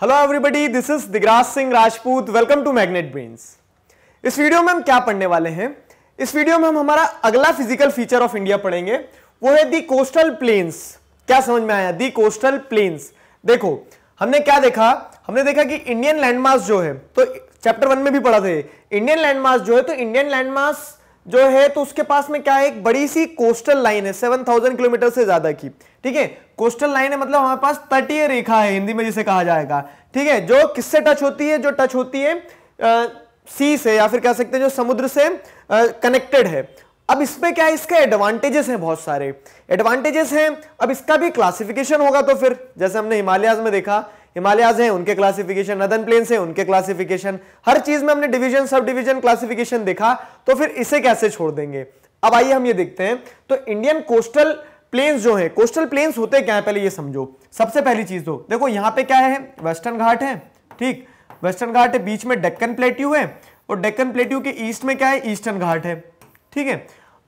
Hello everybody this is Digraj Singh Rajput welcome to Magnet Brains इस video में हम क्या पढ़ने वाले हैं? इस वीडियो में हम हमारा अगला फ़िज़िकल फीचर ऑफ़ इंडिया पढ़ेंगे। वो है दी कोस्टल प्लेन्स क्या समझ में आया? दी कोस्टल प्लेन्स देखो, हमने क्या देखा? हमने देखा कि इंडियन लैंडमार्क जो है तो चैप्टर वन में भी पढ़ा थे इंडियन लैंडमार्क जो है तो इंडियन लैंडमास जो है तो उसके पास में क्या है एक बड़ी सी कोस्टल लाइन है 7000 किलोमीटर से ज़्यादा की। ठीक है? कोस्टल लाइन है मतलब हमारे पास तटीय रेखा है हिंदी में जिसे कहा जाएगा। ठीक है? जो किससे टच होती है? जो टच होती है आ, सी से या फिर कह सकते हैं जो समुद्र से कनेक्टेड है। अब इसमें क्या है इसके एडवांटेजेस हैं बहुत सारे। एडवांटेजेस हैं अब इसका भी क्लासिफिकेशन होगा तो फिर जैसे हमने हिमालयाज में देखा हिमालयाज हैं, उनके क्लासिफिकेशन नदन प्लेन्स हैं, उनके क्लासिफिकेशन हर चीज़ में हमने डिवीज़न सब डिवीज़न क्लासिफिकेशन देखा तो फिर इसे कैसे छोड़ देंगे? अब आइए हम ये देखते हैं। तो इंडियन कोस्टल प्लेन्स जो है कोस्टल प्लेन्स होते क्या है? पहले ये समझो। सबसे पहली चीज़ तो देखो यहाँ पे क्या है? वेस्टर्न घाट है, ठीक? वेस्टर्न घाट है बीच में डेक्कन प्लेट्यू है, और डेक्कन प्लेट्यू के ईस्ट में क्या है? ईस्टर्न घाट है, ठीक है?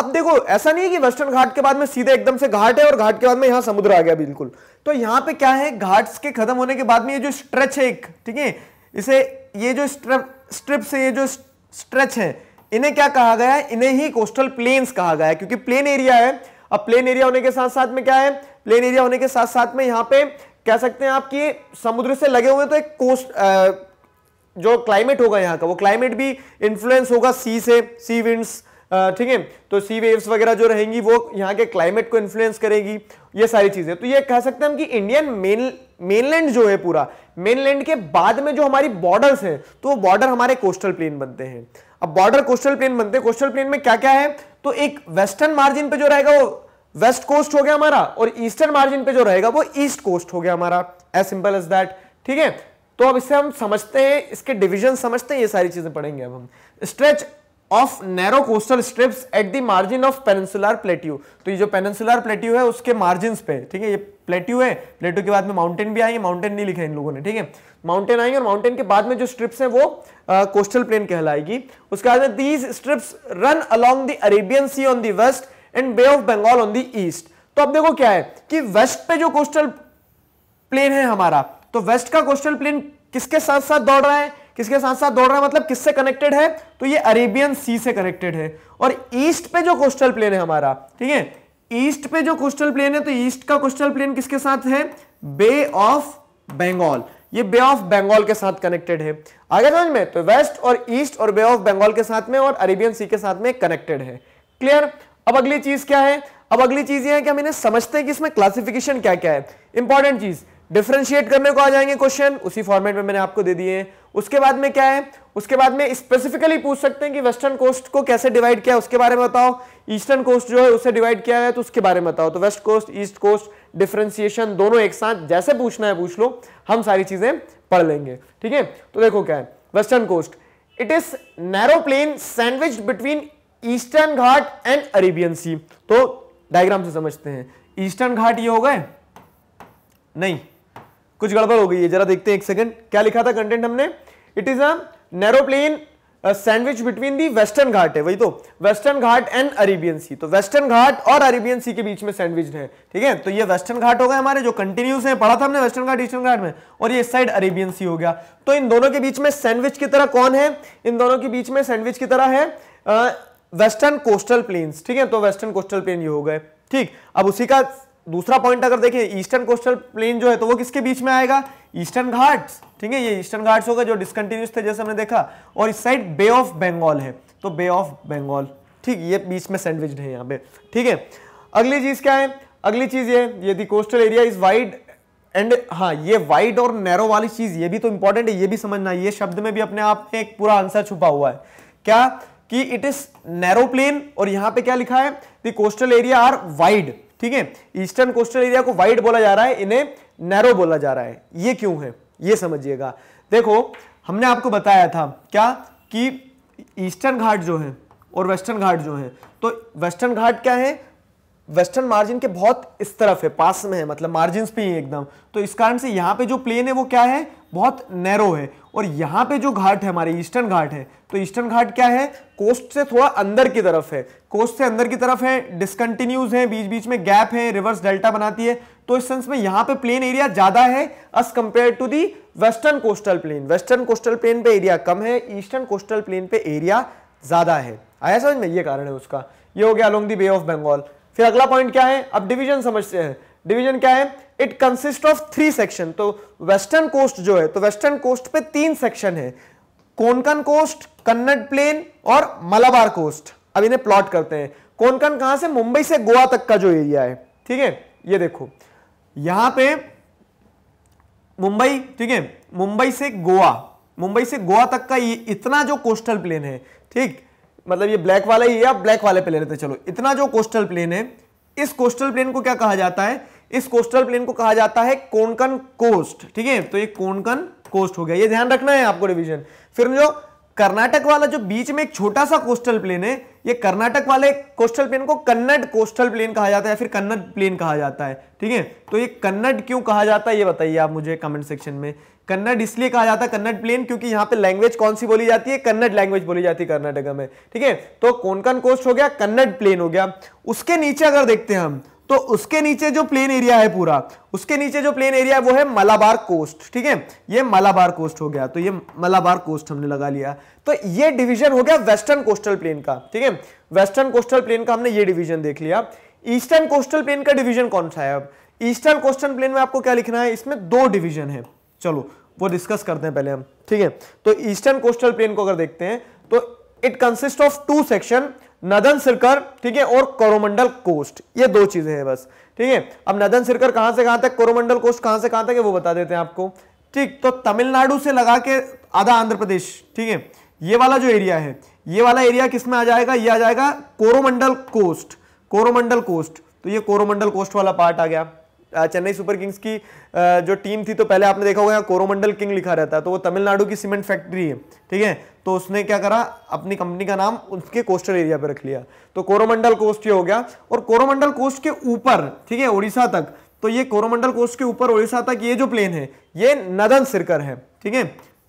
अब देखो, ऐसा नहीं है कि वेस्टर्न घाट के बाद में सीधे एकदम से घाट है और घाट के बाद में यहाँ समुद्र आ गया बिल्कुल। तो यहाँ पे क्या है, घाट्स के खत्म होने के बाद में ये जो स्ट्रेच है एक, ठीक है, इसे, ये जो स्ट्रिप्स है, ये जो स्ट्रेच है, इन्हें क्या कहा गया है? इन्हें ही कोस्टल प्लेन्स कहा गया है, क्योंकि प्लेन एरिया है। अब प्लेन एरिया होने के साथ साथ में क्या है? प्लेन एरिया होने के साथ साथ में यहाँ पे कह सकते हैं आपकी समुद्र से लगे हुए तो एक कोस्ट जो क्लाइमेट होगा यहाँ का, वो क्लाइमेट भी इंफ्लुएंस होगा सी से सी विंड्स ठीक है? तो सी वेव्स वगैरह जो रहेंगी, वो यहाँ के क्लाइमेट को इन्फ्लुएंस करेगी, ये सारी चीज़ें। तो ये कह सकते हैं हम कि इंडियन मेन मेनलैंड जो है पूरा मेनलैंड के बाद में जो हमारी बॉर्डर्स हैं तो वो बॉर्डर हमारे कोस्टल प्लेन बनते हैं। अब बॉर्डर कोस्टल प्लेन बनते हैं कोस्टल प्लेन में क्या क्या है? तो एक वेस्टर्न मार्जिन पे जो रहेगा वो वेस्ट कोस्ट हो गया हमारा और ईस्टर्न मार्जिन पे जो रहेगा वो ईस्ट कोस्ट हो गया हमारा। एज सिंपल एज दैट ठीक है? तो अब इससे हम समझते हैं, इसके डिविजन समझते हैं, ये सारी चीज़ें पढ़ेंगे अब हम। Stretch of narrow coastal strips at the margin of peninsular plateau तो ये जो पेनिनसुलर प्लेट्यू है, उसके मार्जिन पे, ठीक है, ये प्लेट्यू है प्लेट्यू के बाद में माउंटेन भी आएँगे माउंटेन नहीं लिखा इन लोगों ने, ठीक है? माउंटेन आएँगे और माउंटेन के बाद में जो स्ट्रिप्स है वो कोस्टल प्लेन कहलाएगी। उसके बाद में these strips run along the Arabian Sea on the west and Bay of Bengal on the east तो अब देखो क्या है कि वेस्ट पे जो कोस्टल प्लेन है हमारा तो वेस्ट का कोस्टल प्लेन किसके साथ साथ दौड़ रहा है? किसके साथ साथ दौड़ रहा है? मतलब किससे कनेक्टेड है? तो ये अरेबियन सी से कनेक्टेड है। और ईस्ट पे जो कोस्टल प्लेन है हमारा, ठीक है? ईस्ट पे जो कोस्टल प्लेन है तो ईस्ट का कोस्टल प्लेन किसके साथ है? बे ऑफ़ बंगाल ये बे ऑफ़ बंगाल के साथ कनेक्टेड है। आगे समझ में? तो वेस्ट और ईस्ट और बे ऑफ़ बंगाल के साथ में और अरेबियन सी के साथ में कनेक्टेड है। क्लियर अब अगली चीज़ क्या है? अब अगली चीज़ ये है कि हम इन्हें समझते हैं कि इसमें क्लासिफिकेशन क्या क्या है। इंपॉर्टेंट चीज़ डिफ्रेंशिएट करने को आ जाएँगे क्वेश्चन उसी फॉर्मेट में मैंने आपको दे दिए हैं. उसके बाद में क्या है? उसके बाद में स्पेसिफिकली पूछ सकते हैं कि वेस्टर्न कोस्ट को कैसे डिवाइड किया उसके बारे में बताओ. ईस्टर्न कोस्ट जो है, उसे डिवाइड किया है तो उसके बारे में बताओ. तो west coast east coast differentiation दोनों एक साथ, जैसे पूछना है पूछ लो. हम सारी चीज़ें पढ़ लेंगे. ठीक है? तो देखो क्या है. Western coast it is narrow plain sandwich between Eastern Ghat and Arabian Sea तो डायग्राम से समझते हैं. ईस्टर्न घाट ये हो गए? नहीं. कुछ गड़बड़ हो गई है। जरा देखते हैं एक सेकंड क्या लिखा था कंटेंट हमने? It is a narrow sandwich between the Western Ghat है। वही तो Western Ghat and Arabian Sea तो वेस्टर्न घाट और अरेबियन सी के बीच में सैंडविच है, ठीक है? तो ये वेस्टर्न घाट हो गए हमारे, जो कंटिन्यूस है, पढ़ा था हमने वेस्टर्न घाट ईस्टर्न घाट में, और ये साइड अरेबियन सी हो गया। तो इन दोनों के बीच में सैंडविच की तरह कौन है? इन दोनों के बीच में सैंडविच की तरह है वेस्टर्न कोस्टल प्लेन्स ठीक है? तो वेस्टर्न कोस्टल प्लेन ये हो गए, ठीक? अब उसी का दूसरा पॉइंट अगर देखें ईस्टर्न कोस्टल प्लेन जो है तो वो किसके बीच में आएगा? ईस्टर्न घाट्स ठीक है? ये ईस्टर्न घाट्स होगा जो डिसकंटिन्यूस थे, जैसे हमने देखा। और इस साइड बे ऑफ़ बंगाल है तो बे ऑफ़ बंगाल ठीक? ये बीच में सैंडविच है यहाँ पे, ठीक है? अगली चीज़ क्या है? अगली चीज़ ये यदि coastal area is wide and हाँ ये वाइड और नैरो वाली चीज़, ये भी तो इंपॉर्टेंट है, ये भी समझना ये शब्द में भी अपने आप में एक पूरा आंसर छुपा हुआ है। क्या? कि इट इज़ नैरो प्लेन और यहाँ पे क्या लिखा है? The coastal area are wide ठीक है? ईस्टर्न कोस्टल एरिया को वाइड बोला जा रहा है, इन्हें नैरो बोला जा रहा है। ये क्यों है? ये समझिएगा। देखो, हमने आपको बताया था क्या कि ईस्टर्न घाट जो है और वेस्टर्न घाट जो है तो वेस्टर्न घाट क्या है? वेस्टर्न मार्जिन के बहुत इस तरफ़ है, पास में है मतलब मार्जिन पे ही एकदम। तो इस कारण से यहाँ पे जो प्लेन है वो क्या है? बहुत नैरो है। और यहाँ पे जो घाट है, हमारे ईस्टर्न घाट है तो ईस्टर्न घाट क्या है? कोस्ट से थोड़ा अंदर की तरफ़ है। कोस्ट से अंदर की तरफ़ है डिसकंटिन्यूज है बीच बीच में गैप है रिवर्स डेल्टा बनाती है। तो इस सेंस में यहाँ पे प्लेन एरिया ज़्यादा है as compare to the western coastal plain western coastal plain पे एरिया कम है ईस्टर्न कोस्टल प्लेन पे एरिया ज़्यादा है। आया समझ में? ये कारण है उसका। ये हो गया along the Bay of Bengal फिर अगला पॉइंट क्या है? अब डिवीज़न समझते हैं। डिवीज़न क्या है? It consist of three section तो वेस्टर्न कोस्ट जो है तो वेस्टर्न कोस्ट पे तीन सेक्शन है। कोनकन कोस्ट कन्नड़ प्लेन और मलाबार कोस्ट अब इन्हें प्लॉट करते हैं। कोनकन कहाँ से? मुंबई से गोवा तक का जो एरिया है। ठीक है? ये देखो। यहाँ पे मुंबई, ठीक है? मुंबई से गोवा। मुंबई से गोवा तक का इतना जो कोस्टल प्लेन है, ठीक? मतलब ये ब्लैक वाला ही है, आप ब्लैक वाले पे ले लेते चलो। इतना जो कोस्टल प्लेन है, इस कोस्टल प्लेन को क्या कहा जाता है? इस कोस्टल प्लेन को कहा जाता है कोनकन कोस्ट ठीक है? तो ये कोनकन कोस्ट हो गया। ये ध्यान रखना है आपको रिविजन फिर जो कर्नाटक वाला जो बीच में एक छोटा सा कोस्टल प्लेन है, ये कर्नाटक वाले कोस्टल प्लेन को कन्नड़ कोस्टल प्लेन कहा जाता है फिर कन्नड़ प्लेन कहा जाता है, ठीक है? तो ये कन्नड़ क्यों कहा जाता है, ये बताइए आप मुझे कमेंट सेक्शन में। कन्नड़ इसलिए कहा जाता है कन्नड़ प्लेन क्योंकि यहाँ पे लैंग्वेज कौन सी बोली जाती है? कन्नड़ लैंग्वेज बोली जाती है कर्नाटक में। ठीक है? तो कोनकन कोस्ट हो गया, कन्नड़ प्लेन हो गया। उसके नीचे अगर देखते हैं हम तो उसके नीचे जो प्लेन एरिया है पूरा, उसके नीचे जो प्लेन एरिया है वो है मलाबार कोस्ट ठीक है? ये मलाबार कोस्ट हो गया। तो ये मलाबार कोस्ट हमने लगा लिया। तो ये डिवीज़न हो गया वेस्टर्न कोस्टल प्लेन का। ठीक है? वेस्टर्न कोस्टल प्लेन का हमने ये डिवीज़न देख लिया। ईस्टर्न कोस्टल प्लेन का डिवीज़न कौन सा है अब? ईस्टर्न कोस्टल प्लेन में आपको क्या लिखना है? इसमें दो डिवीज़न है। चलो वो डिस्कस करते हैं पहले हम, ठीक है? तो ईस्टर्न कोस्टल प्लेन को अगर देखते हैं तो it consist of two section northern Circar ठीक है, और कोरोमंडल कोस्ट ये दो चीज़ें हैं बस, ठीक है? अब नदन सिरकर कहाँ से कहाँ तक कोरोमंडल कोस्ट कहाँ से कहाँ तक है वो बता देते हैं आपको। ठीक तो तमिलनाडु से लगा के आधा आंध्र प्रदेश, ठीक है? ये वाला जो एरिया है, ये वाला एरिया किसमें आ जाएगा? ये आ जाएगा कोरोमंडल कोस्ट कोरोमंडल कोस्ट तो ये कोरोमंडल कोस्ट वाला पार्ट आ गया। चेन्नई सुपर किंग्स की जो टीम थी तो पहले आपने देखा होगा कोरोमंडल किंग लिखा रहता है तो वो तमिलनाडु की सीमेंट फैक्ट्री है, ठीक है? तो उसने क्या करा, अपनी कंपनी का नाम उसके कोस्टल एरिया पे रख लिया। तो कोरोमंडल कोस्ट ये हो गया, और कोरोमंडल कोस्ट के ऊपर, ठीक है उड़ीसा तक तो ये कोरोमंडल कोस्ट के ऊपर उड़ीसा तक ये जो प्लेन है, ये नदन सिरकर है, ठीक है?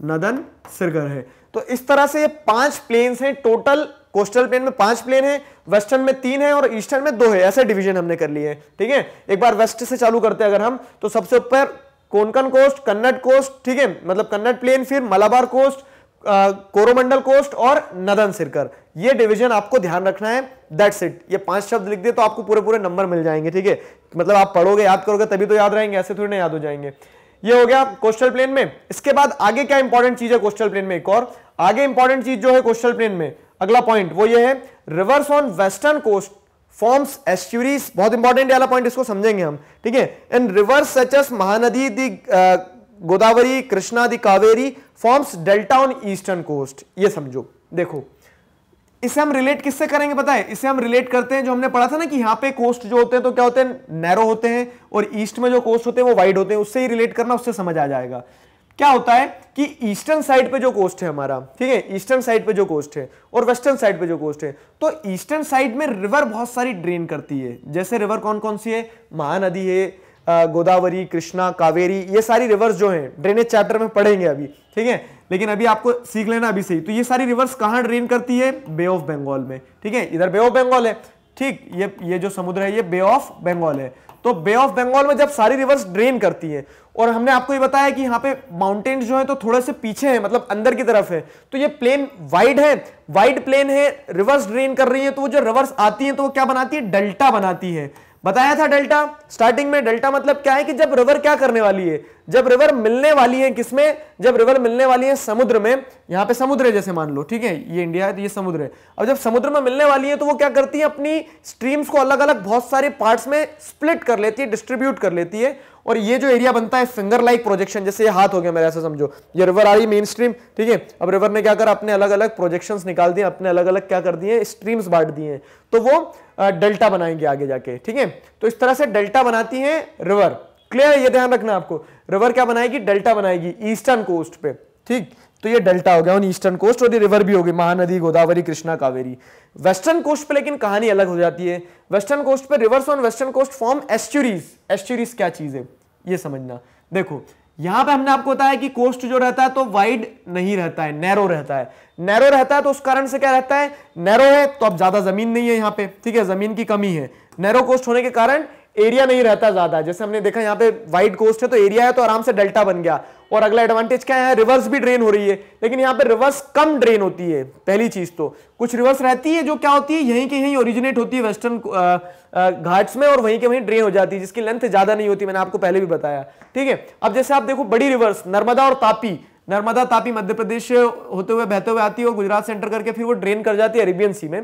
नदन सिरकर है। तो इस तरह से ये पाँच प्लेन्स हैं टोटल कोस्टल प्लेन में पाँच प्लेन है वेस्टर्न में तीन है और ईस्टर्न में दो है। ऐसे डिवीज़न हमने कर लिए ठीक है? एक बार वेस्ट से चालू करते हैं अगर हम तो सबसे ऊपर कोनकन कोस्ट, कन्नड़ कोस्ट, ठीक है? मतलब कन्नड़ प्लेन, फिर मलाबार कोस्ट कोरोमंडल कोस्ट और नदन सिरकर। ये डिवीज़न आपको ध्यान रखना है दैट्स इट ये पाँच शब्द लिख दिए तो आपको पूरे पूरे नंबर मिल जाएँगे, ठीक है? मतलब आप पढ़ोगे, याद करोगे, तभी तो याद रहेंगे, ऐसे थोड़ी ना याद हो जाएँगे। ये हो गया कोस्टल प्लेन में। इसके बाद आगे क्या इंपॉर्टेंट चीज़ है कोस्टल प्लेन में एक और? आगे इंपॉर्टेंट चीज़ जो है कोस्टल प्लेन में अगला पॉइंट वो ये है rivers on western coast forms estuaries बहुत इंपॉर्टेंट वाला पॉइंट इसको समझेंगे हम, ठीक है? इन rivers such as Mahanadi the Godavari Krishna the Kaveri forms delta on eastern coast ये समझो, देखो। इसे हम रिलेट किससे करेंगे पता है? इसे हम रिलेट करते हैं, जो हमने पढ़ा था ना कि यहाँ पे कोस्ट जो होते हैं तो क्या होते हैं? नैरो होते हैं, और ईस्ट में जो कोस्ट होते हैं, वो वाइड होते हैं। उससे ही रिलेट करना, उससे समझ आ जाएगा। क्या होता है कि ईस्टर्न साइड पे जो कोस्ट है हमारा, ठीक है, ईस्टर्न साइड पे जो कोस्ट है और वेस्टर्न साइड पे जो कोस्ट है तो ईस्टर्न साइड में रिवर बहुत सारी ड्रेन करती है। जैसे रिवर कौन कौन सी है? महानदी है गोदावरी, कृष्णा, कावेरी, ये सारी रिवर्स जो हैं ड्रेनेज चैप्टर में पढ़ेंगे अभी, ठीक है? लेकिन अभी आपको सीख लेना अभी सही तो ये सारी रिवर्स कहाँ ड्रेन करती है? बे ऑफ़ बंगाल में, ठीक है? इधर बे ऑफ़ बंगाल है ठीक, ये ये जो समुद्र है, ये बे ऑफ़ बंगाल है। तो बे ऑफ़ बंगाल में जब सारी रिवर्स ड्रेन करती है, और हमने आपको ये बताया कि यहाँ पे माउंटेन्स जो है तो थोड़े से पीछे है मतलब अंदर की तरफ़ है तो ये प्लेन वाइड है। वाइड प्लेन है रिवर्स ड्रेन कर रही है तो वो जो रिवर्स आती है तो वो क्या बनाती है? डेल्टा बनाती है। बताया था डेल्टा स्टार्टिंग में डेल्टा मतलब क्या है कि जब रिवर क्या करने वाली है? जब रिवर मिलने वाली है किसमें? जब रिवर मिलने वाली है समुद्र में। यहाँ पे समुद्र है जैसे मान लो, ठीक है? ये इंडिया है तो ये समुद्र है। अब जब समुद्र में मिलने वाली है तो वो क्या करती है? अपनी स्ट्रीम्स को अलग अलग बहुत सारे पार्ट्स में स्प्लिट कर लेती है डिस्ट्रीब्यूट कर लेती है। और ये जो एरिया बनता है फिंगर लाइक प्रोजेक्शन जैसे ये हाथ हो गया मेरा, ऐसा समझो। ये रिवर आ रही मेन स्ट्रीम ठीक है? अब रिवर ने क्या कर? अपने अलग अलग प्रोजेक्शन निकाल दिए, अपने अलग अलग क्या कर दिए? स्ट्रीम्स बांट दिए तो वो डेल्टा बनाएँगे आगे जाके, ठीक है? तो इस तरह से डेल्टा बनाती है रिवर क्लियर ये ध्यान रखना आपको। रिवर क्या बनाएगी? डेल्टा बनाएगी ईस्टर्न कोस्ट पे। ठीक? तो ये डेल्टा हो गया ऑन ईस्टर्न कोस्ट और ये रिवर भी होगी महानदी, गोदावरी, कृष्णा, कावेरी। वेस्टर्न कोस्ट पे लेकिन कहानी अलग हो जाती है। वेस्टर्न कोस्ट पे rivers on western coast form estuaries estuaries क्या चीज़ है? ये समझना। देखो, यहाँ पे हमने आपको बताया कि कोस्ट जो रहता है तो वाइड नहीं रहता है नैरो रहता है। नैरो रहता है तो उस कारण से क्या रहता है? नैरो है तो अब ज़्यादा ज़मीन नहीं है यहाँ पे। ठीक है? ज़मीन की कमी है। नैरो कोस्ट होने के कारण एरिया नहीं रहता ज़्यादा। जैसे हमने देखा यहाँ पे वाइड कोस्ट है तो एरिया है तो आराम से डेल्टा बन गया। और अगला एडवांटेज क्या है? रिवर्स भी ड्रेन हो रही है। लेकिन यहाँ पे रिवर्स कम ड्रेन होती है, पहली चीज़ तो। कुछ रिवर्स रहती है जो क्या होती है? यहीं के यहीं ओरिजिनेट होती है वेस्टर्न घाट्स में और वहीं के वहीं ड्रेन हो जाती है, जिसकी लेंथ ज़्यादा नहीं होती, मैंने आपको पहले भी बताया। ठीक है? अब जैसे आप देखो, बड़ी रिवर्स नर्मदा और तापी। नर्मदा, तापी मध्य प्रदेश होते हुए, बहते हुए आती है और गुजरात सेंटर करके फिर वो ड्रेन कर जाती है अरेबियन सी में।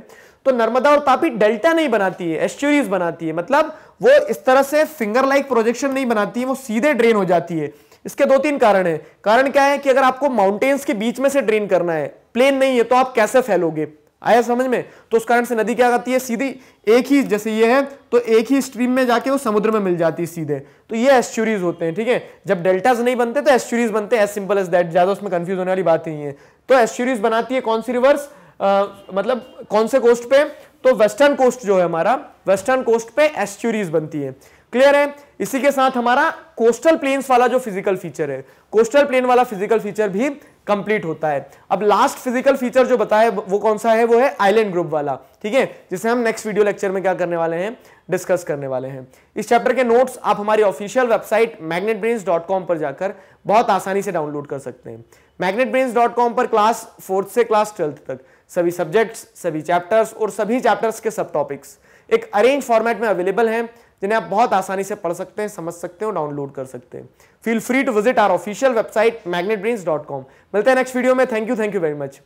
तो नर्मदा और तापी डेल्टा नहीं बनाती है एस्ट्यूरीज बनाती है। मतलब वो इस तरह से फिंगर लाइक प्रोजेक्शन नहीं बनाती है, वो सीधे ड्रेन हो जाती है। इसके दो तीन कारण है। कारण क्या है कि अगर आपको माउंटेन्स के बीच में से ड्रेन करना है प्लेन नहीं है तो आप कैसे फैलोगे? आया समझ में? तो उस कारण से नदी क्या करती है? सीधी एक ही, जैसे ये है तो एक ही स्ट्रीम में जाके वो समुद्र में मिल जाती है सीधे। तो ये एस्ट्यूरीज होते हैं, ठीक है? जब डेल्टाज नहीं बनते तो एस्ट्यूरीज बनते हैं एज सिंपल एज दैट ज़्यादा उसमें कंफ्यूज होने वाली बात नहीं है। तो एस्ट्यूरीज बनाती है कौन सी रिवर्स मतलब कौन से कोस्ट पे? तो वेस्टर्न कोस्ट जो है हमारा वेस्टर्न कोस्ट पे एस्ट्यूरीज बनती है। क्लियर है? इसी के साथ हमारा कोस्टल प्लेन्स वाला जो फ़िज़िकल फीचर है कोस्टल प्लेन वाला फ़िज़िकल फीचर भी कंप्लीट होता है। अब लास्ट फ़िज़िकल फीचर जो बताया, वो कौन सा है? वो है आइलैंड ग्रुप वाला, ठीक है? जिसे हम नेक्स्ट वीडियो लेक्चर में क्या करने वाले हैं? डिस्कस करने वाले हैं। इस चैप्टर के नोट्स आप हमारी ऑफिशियल वेबसाइट मैग्नेटब्रेन्स पर जाकर बहुत आसानी से डाउनलोड कर सकते हैं। मैग्नेटब्रेन्स पर क्लास फोर्थ से क्लास ट्वेल्थ तक। सभी सब्जेक्ट्स सभी चैप्टर्स और सभी चैप्टर्स के सब टॉपिक्स एक अरेंज फॉर्मेट में अवेलेबल हैं, जिन्हें आप बहुत आसानी से पढ़ सकते हैं, समझ सकते हैं डाउनलोड कर सकते हैं। Feel free to visit our official website Magnet मिलते हैं नेक्स्ट वीडियो में। Thank you thank you very much